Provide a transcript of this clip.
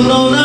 alone.